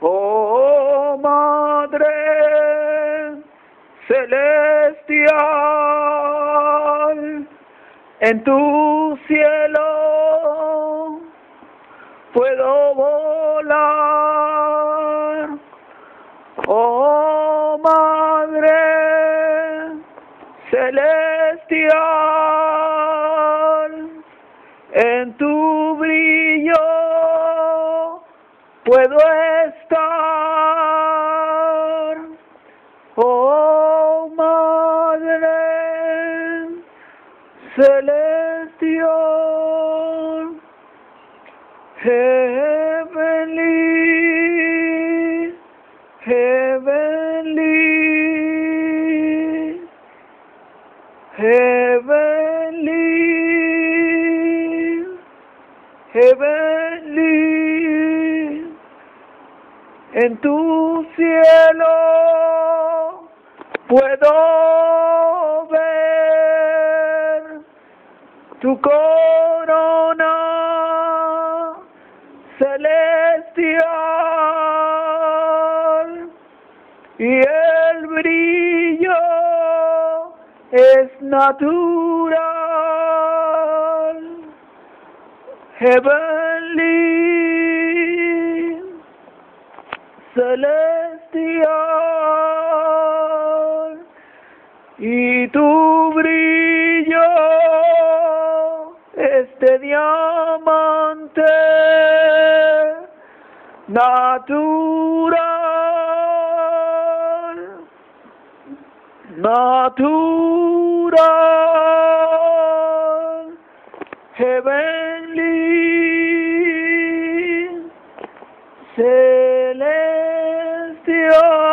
Oh Madre Celestial, en tu cielo puedo volar. Oh Madre Celestial, puedo estar. Oh Madre Celestial, heavenly, heavenly, heavenly, heavenly, en tu cielo puedo ver tu corona celestial y el brillo es natural. Heavenly, celestial, y tu brillo este diamante natural, natural, heavenly, celestial.